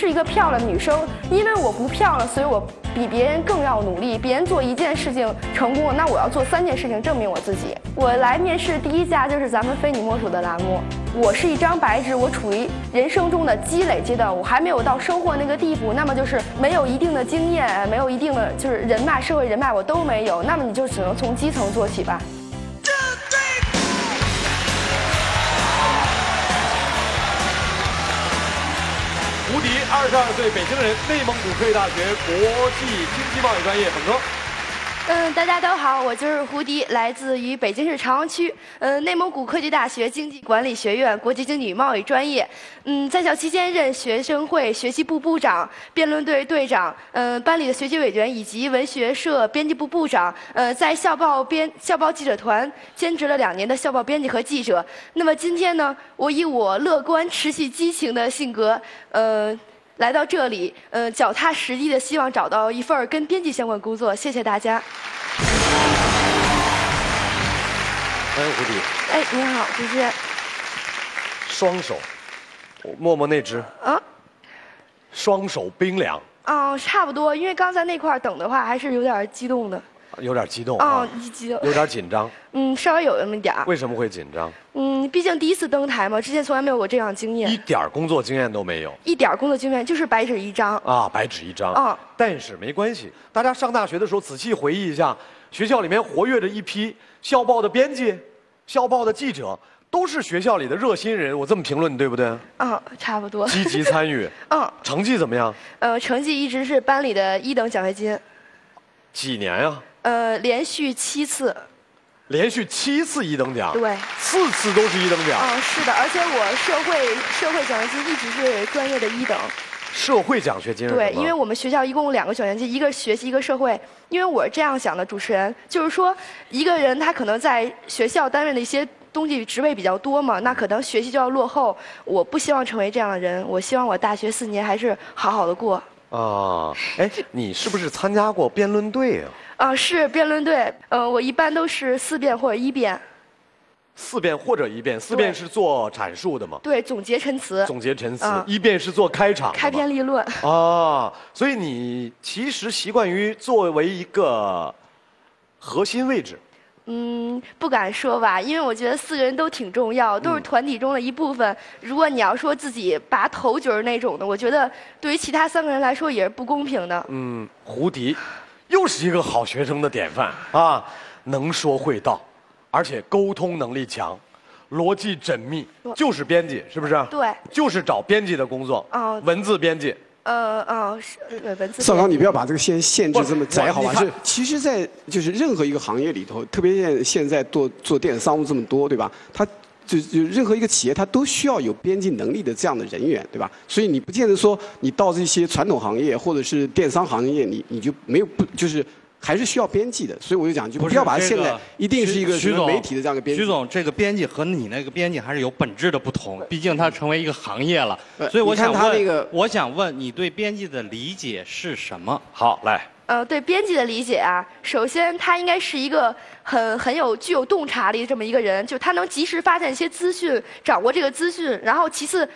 是一个漂亮女生，因为我不漂亮，所以我比别人更要努力。别人做一件事情成功了，那我要做三件事情证明我自己。我来面试第一家就是咱们非你莫属的栏目。我是一张白纸，我处于人生中的积累阶段，我还没有到收获那个地步。那么就是没有一定的经验，没有一定的就是人脉、社会人脉，我都没有。那么你就只能从基层做起吧。二十二岁，北京人，内蒙古科技大学国际经济贸易专业本科。嗯，大家都好，我就是胡迪，来自于北京市朝阳区，嗯，内蒙古科技大学经济管理学院国际经济与贸易专业。嗯，在校期间任学生会学习部部长、辩论队队长，嗯，班里的学习委员以及文学社编辑部部长。呃，在校报编校报记者团兼职了两年的校报编辑和记者。那么今天呢，我以我乐观、持续、激情的性格，呃。来到这里，呃，脚踏实地的希望找到一份跟编辑相关工作。谢谢大家。欢迎胡迪。哎，你好，主持人。双手，摸摸那只。啊。双手冰凉。哦，差不多，因为刚才那块等的话，还是有点激动的。有点激动啊，激动，有点紧张。嗯，稍微有那么一点为什么会紧张？嗯，毕竟第一次登台嘛，之前从来没有过这样经验。一点工作经验都没有。一点工作经验就是白纸一张。啊，白纸一张。啊，但是没关系，大家上大学的时候仔细回忆一下，学校里面活跃着一批校报的编辑、校报的记者，都是学校里的热心人。我这么评论对不对？嗯，差不多。积极 参与。嗯。成绩怎么样？呃，成绩一直是班里的一等奖学金。几年呀？呃，连续七次，连续七次一等奖，对，四次都是一等奖。嗯，是的，而且我社会社会奖学金一直是专业的一等。社会奖学金对，因为我们学校一共两个奖学金，一个学习，一个社会。因为我是这样想的，主持人，就是说，一个人他可能在学校担任的一些东西职位比较多嘛，那可能学习就要落后。我不希望成为这样的人，我希望我大学四年还是好好的过。啊，哎，你是不是参加过辩论队啊？啊，是辩论队。呃，我一般都是四辩或者一辩。四辩或者一辩，四辩是做阐述的吗？对，总结陈词。总结陈词。一辩是做开场。开篇立论。啊，所以你其实习惯于作为一个核心位置。嗯，不敢说吧，因为我觉得四个人都挺重要，都是团体中的一部分。如果你要说自己拔头角那种的，我觉得对于其他三个人来说也是不公平的。嗯，胡迪，又是一个好学生的典范啊，能说会道，而且沟通能力强，逻辑缜密，就是编辑，是不是？对，就是找编辑的工作，哦，文字编辑。呃哦是文字。少刚，你不要把这个限限制这么窄，好吧？是，其实，在就是任何一个行业里头，特别现现在做做电子商务这么多，对吧？他就就任何一个企业，它都需要有编辑能力的这样的人员，对吧？所以你不见得说你到这些传统行业或者是电商行业，你你就没有不就是。还是需要编辑的，所以我就讲，就不要把它现在一定是一个什么媒体的这样一个编辑。徐总，这个编辑和你那个编辑还是有本质的不同，毕竟它成为一个行业了。所以我想问，我想问你对编辑的理解是什么？好，来。呃，对编辑的理解啊，首先他应该是一个很很有具有洞察力这么一个人，就他能及时发现一些资讯，掌握这个资讯，然后其次。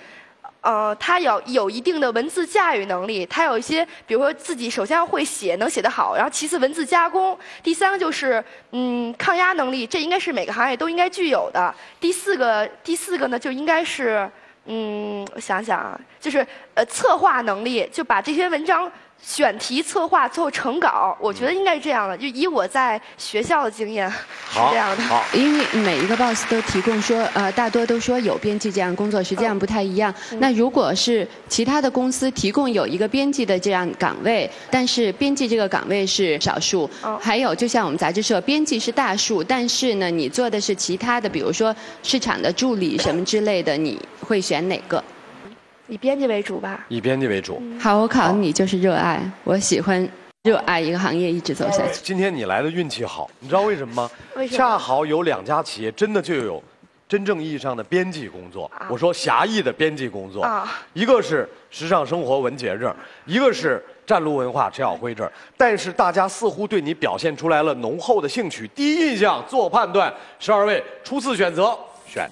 呃，他有有一定的文字驾驭能力，他有一些，比如说自己首先要会写，能写得好，然后其次文字加工，第三个就是嗯抗压能力，这应该是每个行业都应该具有的。第四个，第四个呢就应该是嗯，我想想啊，就是呃策划能力，就把这些文章。选题策划最后成稿，我觉得应该是这样的。就以我在学校的经验，是这样的。好，因为每一个 boss 都提供说，呃，大多都说有编辑这样工作，实际上不太一样。那如果是其他的公司提供有一个编辑的这样岗位，但是编辑这个岗位是少数，还有就像我们杂志社，编辑是大数，但是呢，你做的是其他的，比如说市场的助理什么之类的，你会选哪个？以编辑为主吧。以编辑为主。好，我考你就是热爱。我喜欢热爱一个行业，一直走下去。今天你来的运气好，你知道为什么吗？为什么？恰好有两家企业真的就有真正意义上的编辑工作。我说狭义的编辑工作。啊。一个是时尚生活文杰这儿，一个是湛卢文化陈晓辉这儿。但是大家似乎对你表现出来了浓厚的兴趣。第一印象做判断，十二位初次选择选。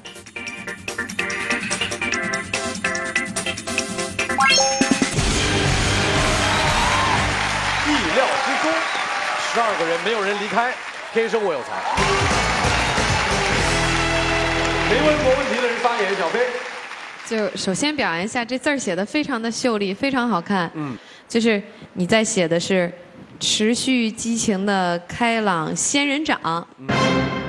十二个人，没有人离开。天生我有才。没问过问题的人发言，小飞。就首先表扬一下，这字儿写的非常的秀丽，非常好看。嗯。就是你在写的是持续激情的开朗仙人掌。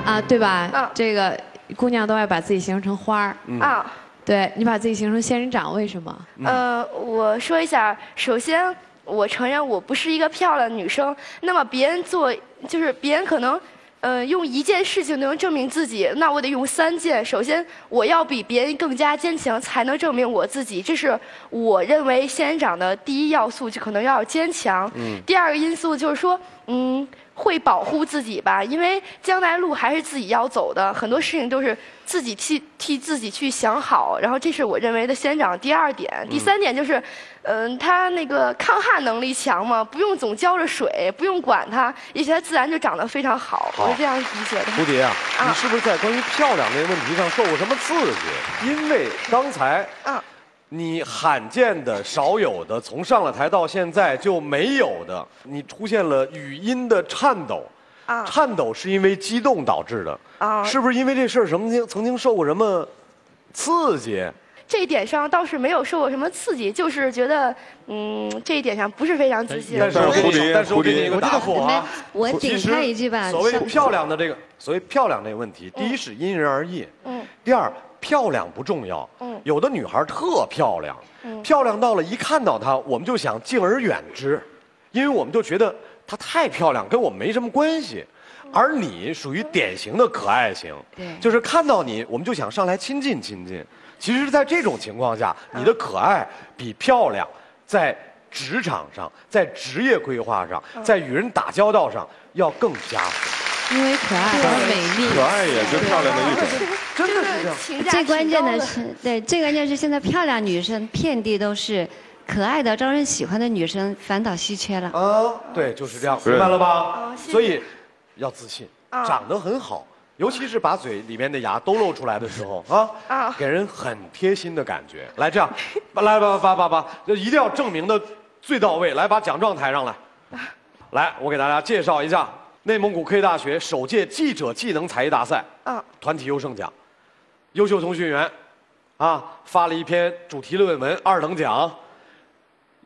啊，对吧？啊。这个姑娘都爱把自己形容成花儿。啊。对你把自己形容成仙人掌，为什么？呃，我说一下，首先。我承认我不是一个漂亮的女生，那么别人做就是别人可能，呃，用一件事情能证明自己，那我得用三件。首先，我要比别人更加坚强，才能证明我自己。这是我认为仙人掌的第一要素，就可能要坚强。嗯。第二个因素就是说，嗯。会保护自己吧，因为将来路还是自己要走的，很多事情都是自己替替自己去想好。然后这是我认为的先长第二点，第三点就是，嗯，他那个抗旱能力强嘛，不用总浇着水，不用管它，也许它自然就长得非常好。我是这样理解的。蝴蝶啊，你是不是在关于漂亮这个问题上受过什么刺激？因为刚才。啊。你罕见的、少有的，从上了台到现在就没有的，你出现了语音的颤抖，啊，颤抖是因为激动导致的，啊，是不是因为这事儿曾经曾经受过什么刺激？这一点上倒是没有受过什么刺激，就是觉得，嗯，这一点上不是非常自信。但是蝴蝶，但是我给你一个答复啊，我顶他一句吧。所谓漂亮的这个，所谓漂亮这个问题，第一是因人而异，嗯，第二。漂亮不重要，嗯，有的女孩特漂亮，嗯，漂亮到了一看到她，我们就想敬而远之，因为我们就觉得她太漂亮，跟我们没什么关系。而你属于典型的可爱型，对，就是看到你，我们就想上来亲近亲近。其实，在这种情况下，你的可爱比漂亮，在职场上，在职业规划上，在与人打交道上要更加分。因为可爱而美丽，可爱也是漂亮的一种，真的是这样。最关键的是，对，最关键是现在漂亮女生遍地都是，可爱的招人喜欢的女生反倒稀缺了。啊，对，就是这样，明白了吧？所以要自信，长得很好，尤其是把嘴里面的牙都露出来的时候啊，给人很贴心的感觉。来，这样，来吧，吧吧吧，就一定要证明的最到位。来，把奖状抬上来。来，我给大家介绍一下。内蒙古科技大学首届记者技能才艺大赛，啊，团体优胜奖，优秀通讯员，啊，发了一篇主题论文二等奖，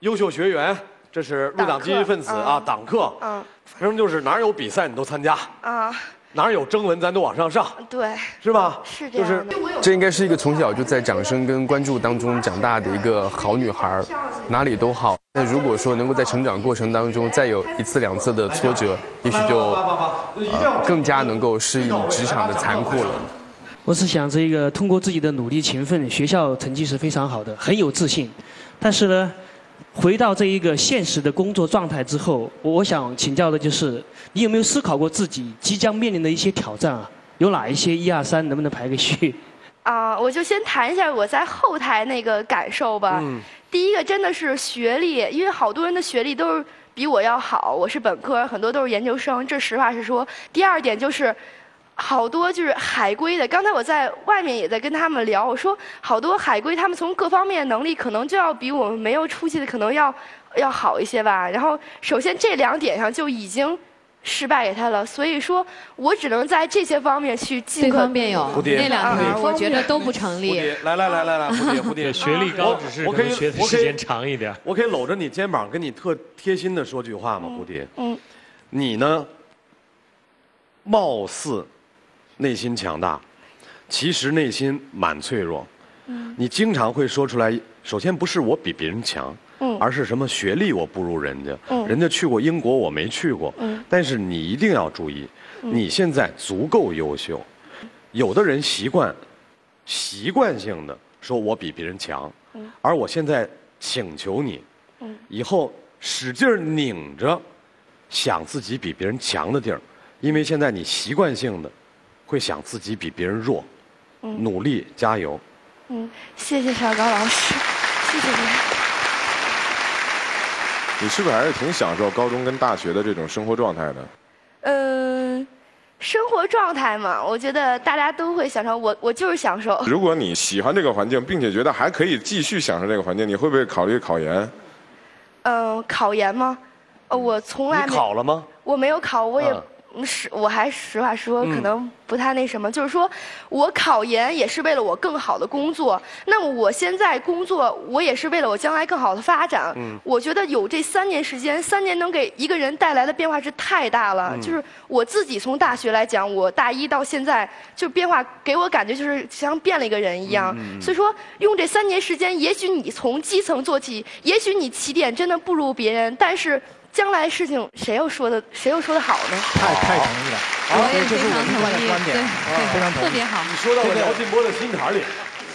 优秀学员，这是入党积极分子啊，党课，嗯，反正就是哪有比赛你都参加，啊。哪有征文咱都往上上，对，是吧？是这样。这应该是一个从小就在掌声跟关注当中长大的一个好女孩，哪里都好。那如果说能够在成长过程当中再有一次两次的挫折，也许就更加能够适应职场的残酷了。我是想这个通过自己的努力勤奋，学校成绩是非常好的，很有自信。但是呢？回到这一个现实的工作状态之后，我想请教的就是，你有没有思考过自己即将面临的一些挑战啊？有哪一些？一二三，能不能排个序？啊，我就先谈一下我在后台那个感受吧。嗯。第一个真的是学历，因为好多人的学历都是比我要好，我是本科，很多都是研究生，这实话实说。第二点就是。好多就是海归的，刚才我在外面也在跟他们聊，我说好多海归，他们从各方面能力可能就要比我们没有出息的可能要要好一些吧。然后首先这两点上就已经失败给他了，所以说我只能在这些方面去尽可。方面有那两条，我觉得都不成立。来来来来来，蝴蝶蝴蝶，学历高只是可以学的时间长一点。我可以搂着你肩膀跟你特贴心的说句话吗？蝴蝶，嗯，你呢？貌似。内心强大，其实内心蛮脆弱。嗯，你经常会说出来。首先不是我比别人强，嗯，而是什么学历我不如人家，嗯，人家去过英国我没去过，嗯，但是你一定要注意，你现在足够优秀。有的人习惯习惯性的说我比别人强，嗯，而我现在请求你，嗯，以后使劲拧着想自己比别人强的地儿，因为现在你习惯性的。会想自己比别人弱，努力加油。嗯，谢谢小高老师，谢谢您。你是不是还是挺享受高中跟大学的这种生活状态的？嗯，生活状态嘛，我觉得大家都会享受。我我就是享受。如果你喜欢这个环境，并且觉得还可以继续享受这个环境，你会不会考虑考研？嗯，考研吗？呃，我从来没考了吗？我没有考，我也。实我还实话说，可能不太那什么，就是说，我考研也是为了我更好的工作。那么我现在工作，我也是为了我将来更好的发展。我觉得有这三年时间，三年能给一个人带来的变化是太大了。就是我自己从大学来讲，我大一到现在，就变化给我感觉就是像变了一个人一样。所以说，用这三年时间，也许你从基层做起，也许你起点真的不如别人，但是。将来事情谁又说的谁又说的好呢？太太同意了，我也非常同意，对，非常同意，特别好。你说到了姚劲波的心坎里。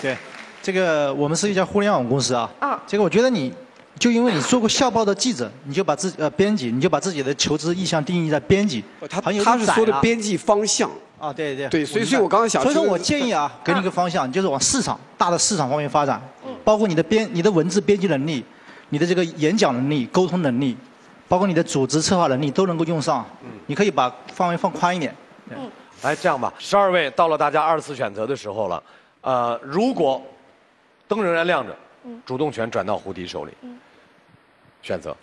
对，这个我们是一家互联网公司啊。啊。这个我觉得你，就因为你做过校报的记者，你就把自己呃编辑，你就把自己的求职意向定义在编辑。他他是说的编辑方向。啊，对对。对，所以所以我刚刚想。所以说我建议啊，给你个方向，就是往市场大的市场方面发展。嗯。包括你的编你的文字编辑能力，你的这个演讲能力、沟通能力。包括你的组织策划能力都能够用上，嗯，你可以把范围放宽一点。嗯，来这样吧，十二位到了大家二次选择的时候了，呃，如果灯仍然亮着，嗯，主动权转到胡迪手里，嗯，选择。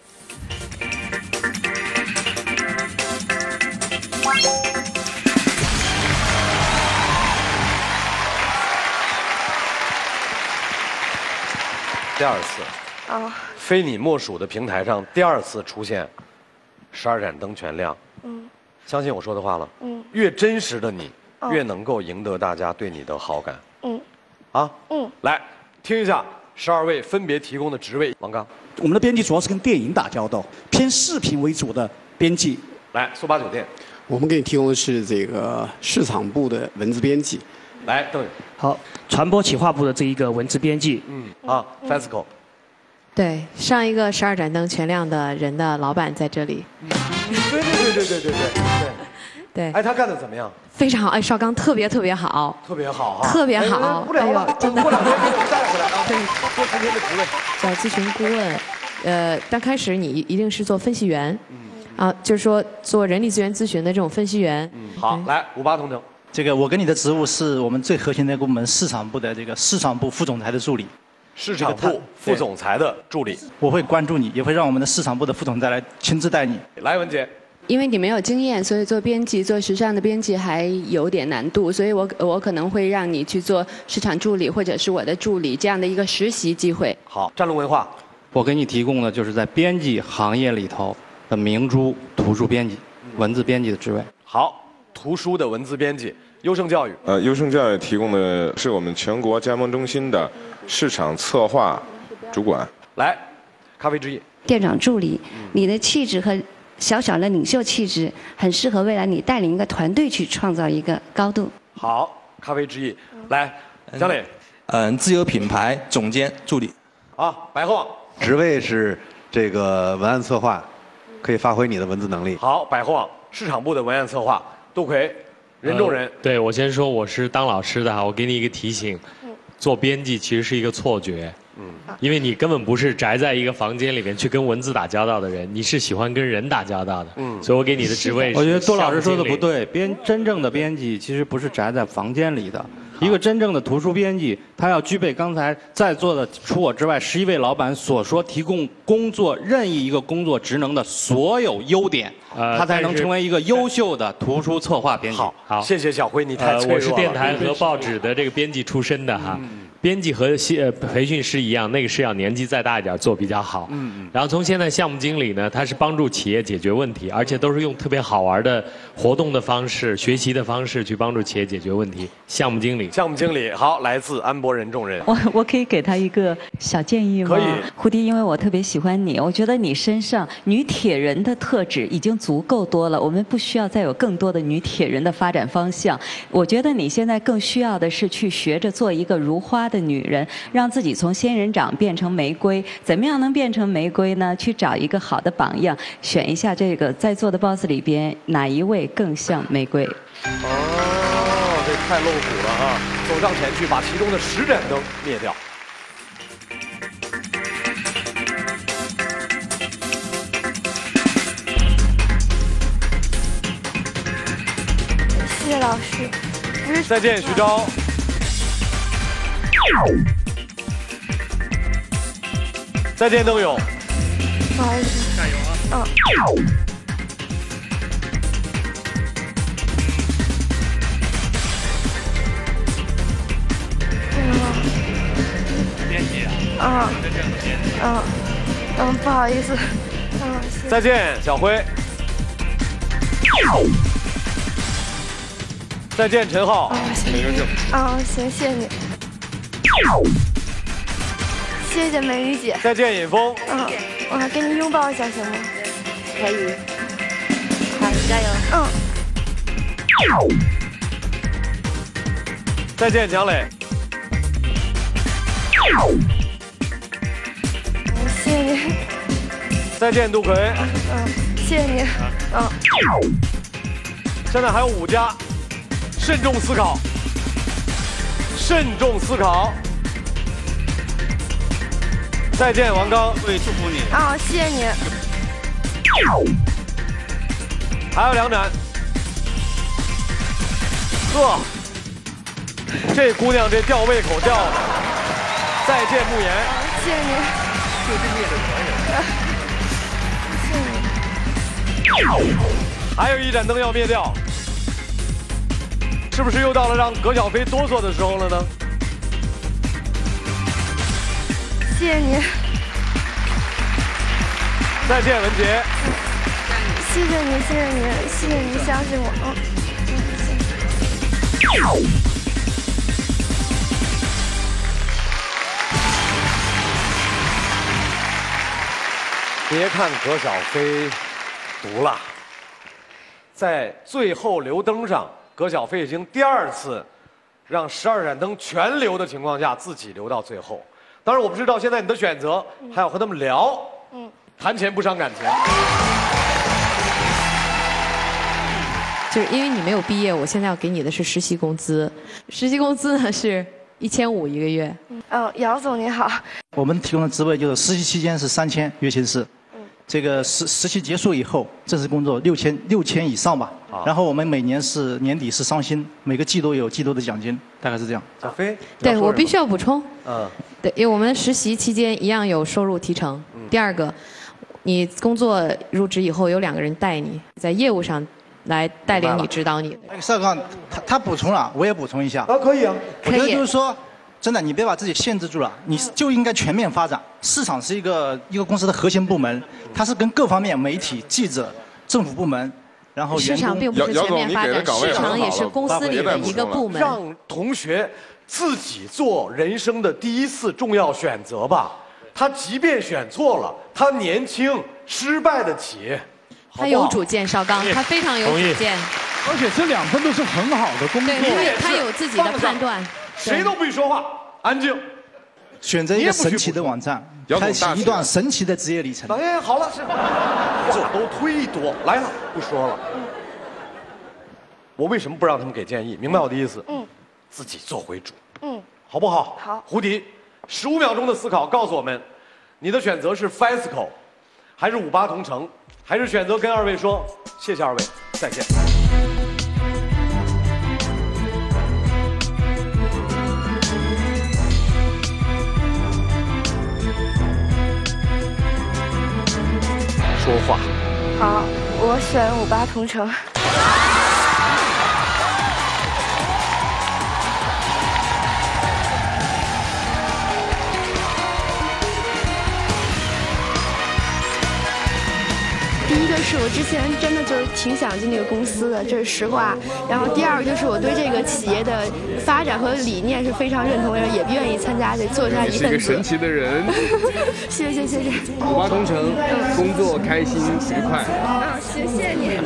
第二次。啊。非你莫属的平台上第二次出现，十二盏灯全亮。嗯，相信我说的话了。嗯，越真实的你，越能够赢得大家对你的好感。嗯，啊，嗯，来听一下十二位分别提供的职位。王刚，我们的编辑主要是跟电影打交道，偏视频为主的编辑。来，速八酒店，我们给你提供的是这个市场部的文字编辑。来，邓宇，好，传播企划部的这一个文字编辑。嗯，啊，FESCO。对，上一个十二盏灯全亮的人的老板在这里。对对对对对对对对。对。哎，他干的怎么样？非常好，哎，邵刚特别特别好。特别好哈。特别好。不聊了，真的。过两天给我带回来啊。对。做今天的职位。叫咨询顾问，呃，刚开始你一定是做分析员。嗯。啊，就是说做人力资源咨询的这种分析员。嗯。好，来五八同城。这个我跟你的职务是我们最核心的部门市场部的这个市场部副总裁的助理。市场部副总裁的助理，我会关注你，也会让我们的市场部的副总裁来亲自带你。来，文杰。因为你没有经验，所以做编辑、做时尚的编辑还有点难度，所以我我可能会让你去做市场助理或者是我的助理这样的一个实习机会。好，战龙文化，我给你提供的就是在编辑行业里头的明珠图书编辑、文字编辑的职位。好，图书的文字编辑。优胜教育，呃，优胜教育提供的是我们全国加盟中心的市场策划主管。来，咖啡之夜，店长助理，你的气质和小小的领袖气质，很适合未来你带领一个团队去创造一个高度。好，咖啡之夜，来，江磊，嗯，自有品牌总监助理。啊，百货网，职位是这个文案策划，可以发挥你的文字能力。好，百货网市场部的文案策划，杜奎。人中人，对我先说，我是当老师的哈，我给你一个提醒，做编辑其实是一个错觉，嗯，因为你根本不是宅在一个房间里面去跟文字打交道的人，你是喜欢跟人打交道的，嗯，所以我给你的职位，我觉得杜老师说的不对，编真正的编辑其实不是宅在房间里的。一个真正的图书编辑，他要具备刚才在座的除我之外十一位老板所说提供工作任意一个工作职能的所有优点，他才能成为一个优秀的图书策划编辑。好，好，谢谢小辉，你太脆弱了。我是电台和报纸的这个编辑出身的哈。编辑和呃培训师一样，那个是要年纪再大一点做比较好。嗯嗯。然后从现在项目经理呢，他是帮助企业解决问题，而且都是用特别好玩的活动的方式、学习的方式去帮助企业解决问题。项目经理。项目经理好，来自安博人众人。我我可以给他一个小建议吗？可以。胡迪，因为我特别喜欢你，我觉得你身上女铁人的特质已经足够多了，我们不需要再有更多的女铁人的发展方向。我觉得你现在更需要的是去学着做一个如花的女人。让自己从仙人掌变成玫瑰，怎么样能变成玫瑰呢？去找一个好的榜样，选一下这个在座的 boss 里边哪一位更像玫瑰？哦，这太露骨了啊！走上前去，把其中的十盏灯灭掉。谢谢老师。再见，徐钊。再见，邓勇。不好意思。加油啊！嗯、啊。嗯，嗯，嗯，不好意思，嗯，再见，小辉。再见，陈浩。啊，行，啊，行，谢谢你。谢谢美女姐。再见，尹峰。嗯，我还跟你拥抱一下，行吗？可以。好，加油。嗯。再见，蒋磊。谢谢你。再见，杜奎。嗯，谢谢你。嗯。现在还有五家，慎重思考。慎重思考。再见，王刚。会祝福你。啊，谢谢你。还有两盏。呵，这姑娘这吊胃口吊的。再见，慕言。谢谢你。谢谢你。还有一盏灯要灭掉，是不是又到了让葛小飞哆嗦的时候了呢？谢谢您。再见，文杰。谢谢您，谢谢您，谢谢您相信我，嗯。别看葛小飞毒辣，在最后留灯上，葛小飞已经第二次让十二盏灯全留的情况下，自己留到最后。当然，我不知道现在你的选择，还要和他们聊。嗯，谈钱不伤感情。就是因为你没有毕业，我现在要给你的是实习工资，实习工资呢是一千五一个月。嗯，姚总您好。我们提供的职位就是实习期间是三千月薪是。这个实实习结束以后，正式工作六千六千以上吧。然后我们每年是年底是双薪，每个季度有季度的奖金，大概是这样。小飞，对我必须要补充。嗯，对，因为我们实习期间一样有收入提成。第二个，你工作入职以后有两个人带你，在业务上来带领你、指导你。那个邵刚，他他补充了，我也补充一下。啊，可以啊。我觉得就是说。真的，你别把自己限制住了，你就应该全面发展。市场是一个一个公司的核心部门，它是跟各方面媒体、记者、政府部门，然后市场并不是全面发展，市场也是公司里的一个部门。让同学自己做人生的第一次重要选择吧。他即便选错了，他年轻，失败得起。他有主见，邵刚，他非常有主见。而且这两份都是很好的工作。对，他有自己的判断。谁都不许说话，安静。选择一个神奇的网站，开启一段神奇的职业历程。哎，好了，是话都忒多，来了，不说了。我为什么不让他们给建议？明白我的意思？嗯。自己做回主。嗯。好不好？好。胡迪，十五秒钟的思考，告诉我们，你的选择是 FESCO，还是五八同城，还是选择跟二位说谢谢二位，再见。说话。好，我选五八同城。个是我之前真的就是挺想进那个公司的，这是实话。然后第二个就是我对这个企业的发展和理念是非常认同，也愿意参加，得做下一份子。是一个神奇的人。谢 谢谢谢。五八同城，工作开心愉快。嗯，谢谢你。